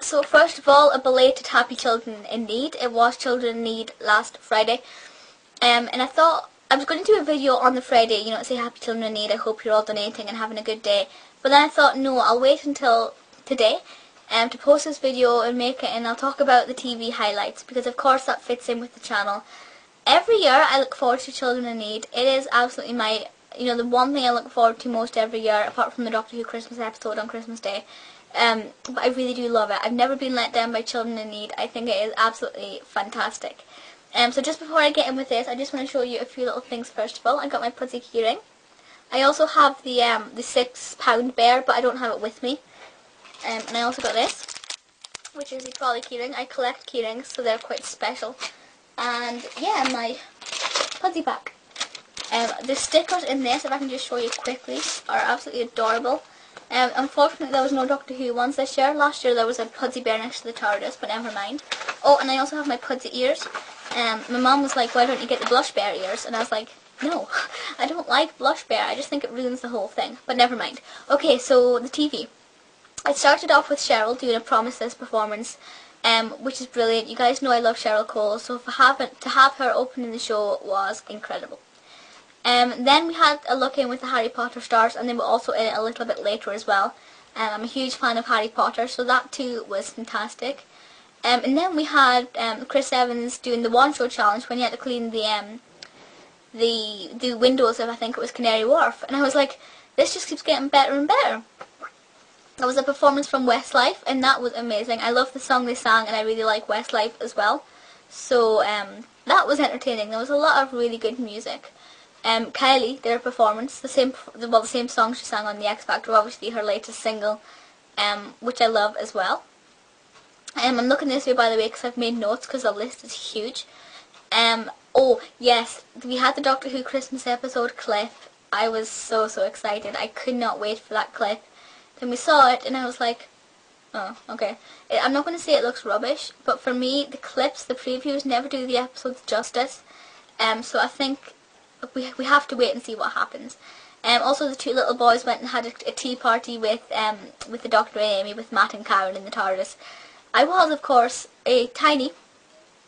So first of all, a belated Happy Children in Need. It was Children in Need last Friday. Um, and I thought I was going to do a video on the Friday, you know, say Happy Children in Need. I hope you're all donating and having a good day. But then I thought, no, I'll wait until today um, to post this video and make it and I'll talk about the TV highlights because of course that fits in with the channel. Every year I look forward to Children in Need. It is absolutely my, you know, the one thing I look forward to most every year apart from the Doctor Who Christmas episode on Christmas Day. Um, but I really do love it. I've never been let down by Children in Need. I think it is absolutely fantastic. Um, so just before I get in with this, I just want to show you a few little things first of all. I got my Pudsey keyring. I also have the um, the six pound bear, but I don't have it with me. Um, and I also got this, which is the trolley keyring. I collect keyrings, so they're quite special. And yeah, my Pudsey pack. Um, the stickers in this, if I can just show you quickly, are absolutely adorable. Um, unfortunately, there was no Doctor Who ones this year. Last year there was a Pudsey bear next to the TARDIS, but never mind. Oh, and I also have my Pudsey ears. Um, my mom was like, why don't you get the blush bear ears? And I was like, no, I don't like blush bear. I just think it ruins the whole thing. But never mind. Okay, so the TV. I started off with Cheryl doing a Promise This performance, um, which is brilliant. You guys know I love Cheryl Cole, so if I haven't, to have her opening the show was incredible. Um, then we had a look in with the Harry Potter stars, and they were also in it a little bit later as well. Um, I'm a huge fan of Harry Potter, so that too was fantastic. Um, and then we had um, Chris Evans doing the one show challenge when he had to clean the um, the the windows of I think it was Canary Wharf, and I was like, this just keeps getting better and better. That was a performance from Westlife, and that was amazing. I love the song they sang, and I really like Westlife as well. So um, that was entertaining. There was a lot of really good music. Um, Kylie their performance, the same well the same song she sang on the X Factor, obviously her latest single, um, which I love as well. Um, I'm looking this way by the way because I've made notes because the list is huge. Um, oh yes, we had the Doctor Who Christmas episode clip. I was so so excited. I could not wait for that clip. Then we saw it and I was like, oh okay. I'm not going to say it looks rubbish, but for me the clips, the previews never do the episodes justice. Um, so I think we we have to wait and see what happens. Um, also, the two little boys went and had a, a tea party with um, with the Doctor and Amy, with Matt and Karen in the TARDIS. I was, of course, a tiny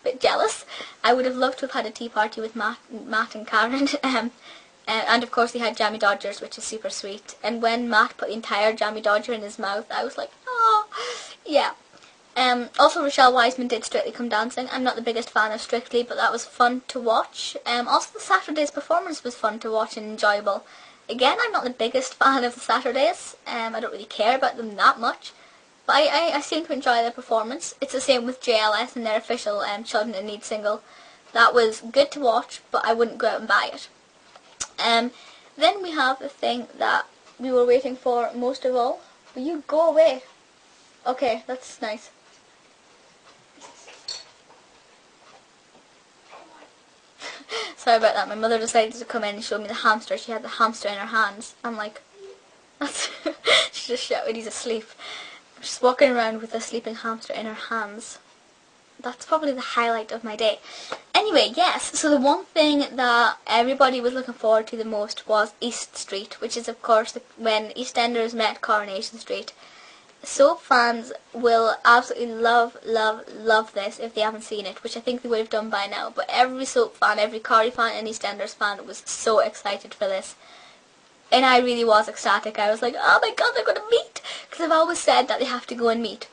bit jealous. I would have loved to have had a tea party with Matt, Matt and Karen. um, uh, and of course, they had Jammy Dodgers, which is super sweet. And when Matt put the entire Jammy Dodger in his mouth, I was like, oh, yeah. Um, also, Rochelle Wiseman did Strictly Come Dancing. I'm not the biggest fan of Strictly, but that was fun to watch. Um, also, the Saturday's performance was fun to watch and enjoyable. Again, I'm not the biggest fan of the Saturdays. Um, I don't really care about them that much. But I, I, I seem to enjoy their performance. It's the same with JLS and their official um, Children in Need single. That was good to watch, but I wouldn't go out and buy it. Um, then we have the thing that we were waiting for most of all. Will you go away? Okay, that's nice. Sorry about that. My mother decided to come in and show me the hamster. She had the hamster in her hands. I'm like, that's she just shouted he's asleep. She's walking around with a sleeping hamster in her hands. That's probably the highlight of my day. Anyway, yes, so the one thing that everybody was looking forward to the most was East Street, which is of course when EastEnders met Coronation Street soap fans will absolutely love, love, love this if they haven't seen it, which I think they would have done by now. But every soap fan, every Corrie fan, and EastEnders fan was so excited for this. And I really was ecstatic. I was like, oh my god, they're going to meet! Because I've always said that they have to go and meet.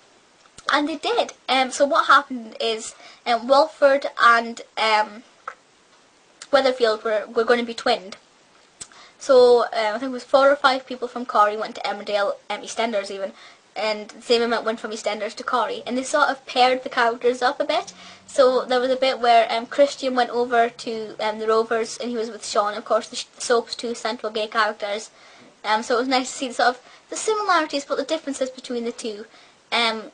And they did. Um, so what happened is um, Walford and um, Weatherfield were, were going to be twinned. So um, I think it was four or five people from Corrie went to Emmerdale, um, EastEnders even, and the same amount went from EastEnders to Corrie. And they sort of paired the characters up a bit. So there was a bit where um, Christian went over to um, the Rovers and he was with Sean, of course, the, the soap's two central gay characters. Um, so it was nice to see the sort of the similarities but the differences between the two. Um,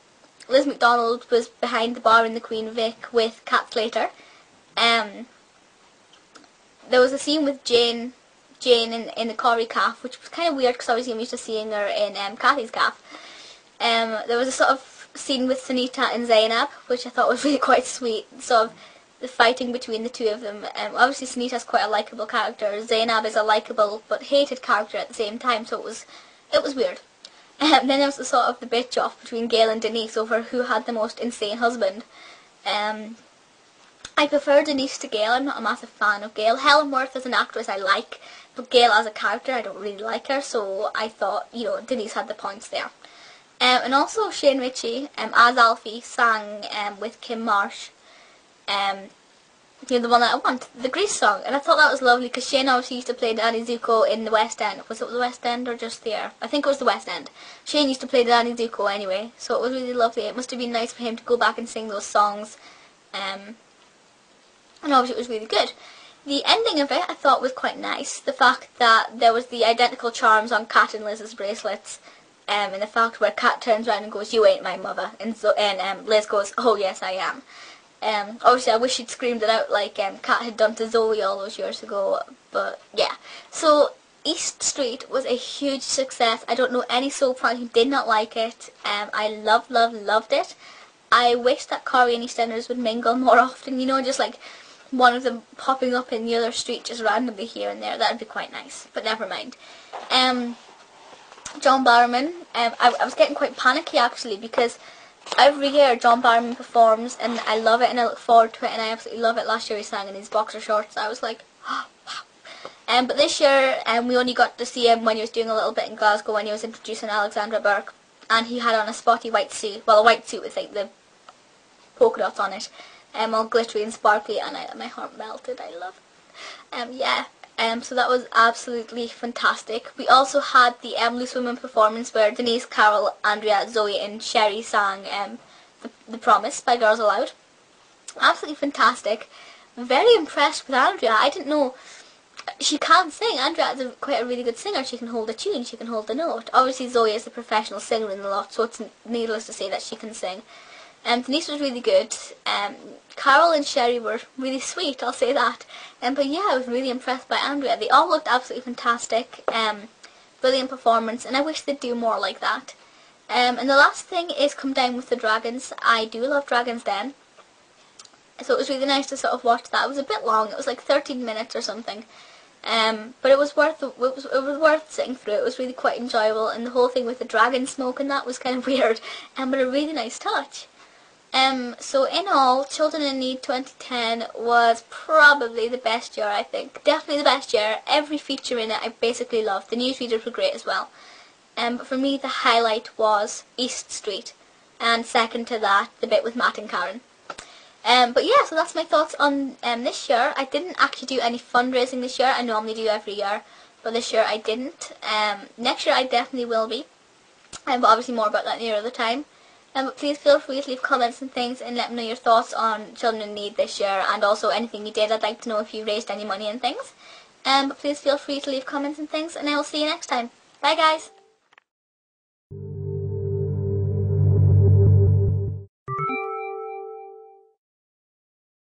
Liz McDonald was behind the bar in the Queen Vic with Kat Slater. Um, there was a scene with Jane Jane in, in the Corrie calf, which was kind of weird because obviously I'm used to seeing her in um, Kathy's calf. Um, there was a sort of scene with Sunita and Zainab, which I thought was really quite sweet. Sort of the fighting between the two of them. Um, obviously, Sunita's quite a likable character. Zainab is a likable but hated character at the same time, so it was it was weird. Um, then there was the sort of the bitch off between Gail and Denise over who had the most insane husband. Um, I prefer Denise to Gail. I'm not a massive fan of Gail. Helen Worth as an actress I like, but Gail as a character I don't really like her. So I thought, you know, Denise had the points there. Um, and also Shane Richie um, as Alfie sang um, with Kim Marsh. Um, you know, the one that I want, the Grease song. And I thought that was lovely because Shane obviously used to play Danny Zuko in the West End. Was it the West End or just there? I think it was the West End. Shane used to play Danny Zuko anyway, so it was really lovely. It must have been nice for him to go back and sing those songs. Um, and obviously it was really good. The ending of it I thought was quite nice. The fact that there was the identical charms on Kat and Liz's bracelets. Um, and the fact where Kat turns around and goes, you ain't my mother. And, so, and um, Liz goes, oh yes I am. Um, obviously, I wish she'd screamed it out like um, Kat had done to Zoe all those years ago. But yeah, so East Street was a huge success. I don't know any soul fan who did not like it. Um, I love, love, loved it. I wish that Corrie and EastEnders would mingle more often. You know, just like one of them popping up in the other street just randomly here and there. That'd be quite nice. But never mind. Um, John Barrowman. Um, I, I was getting quite panicky actually because every year John Barrowman performs and I love it and I look forward to it and I absolutely love it. Last year he sang in his boxer shorts. I was like, oh, wow. Um, but this year um, we only got to see him when he was doing a little bit in Glasgow when he was introducing Alexandra Burke and he had on a spotty white suit. Well, a white suit with like the polka dots on it. Um, all glittery and sparkly and I, my heart melted. I love it. Um, yeah. Um, so that was absolutely fantastic. We also had the um, Loose Women performance where Denise, Carol, Andrea, Zoe and Sherrie sang um, the, the Promise by Girls Aloud. Absolutely fantastic. Very impressed with Andrea. I didn't know she can sing. Andrea is a, quite a really good singer. She can hold a tune. She can hold the note. Obviously Zoe is a professional singer in the lot, so it's needless to say that she can sing. Um, Denise was really good. Um, Carol and Sherrie were really sweet, I'll say that. Um, but yeah, I was really impressed by Andrea. They all looked absolutely fantastic. Um, brilliant performance, and I wish they'd do more like that. Um, and the last thing is Come Down with the Dragons. I do love Dragons Den. So it was really nice to sort of watch that. It was a bit long. It was like 13 minutes or something. Um, but it was worth it was it was worth sitting through. It was really quite enjoyable, and the whole thing with the dragon smoke and that was kind of weird, um, but a really nice touch. Um, so in all, Children in Need 2010 was probably the best year, I think. Definitely the best year. Every feature in it I basically loved. The newsreaders were great as well. Um, but for me, the highlight was East Street. And second to that, the bit with Matt and Karen. Um, but yeah, so that's my thoughts on um, this year. I didn't actually do any fundraising this year. I normally do every year. But this year I didn't. Um, next year I definitely will be. Um, but obviously more about that nearer the time. Um, please feel free to leave comments and things and let me know your thoughts on Children in Need this year and also anything you did. I'd like to know if you raised any money and things. Um, but please feel free to leave comments and things and I will see you next time. Bye guys!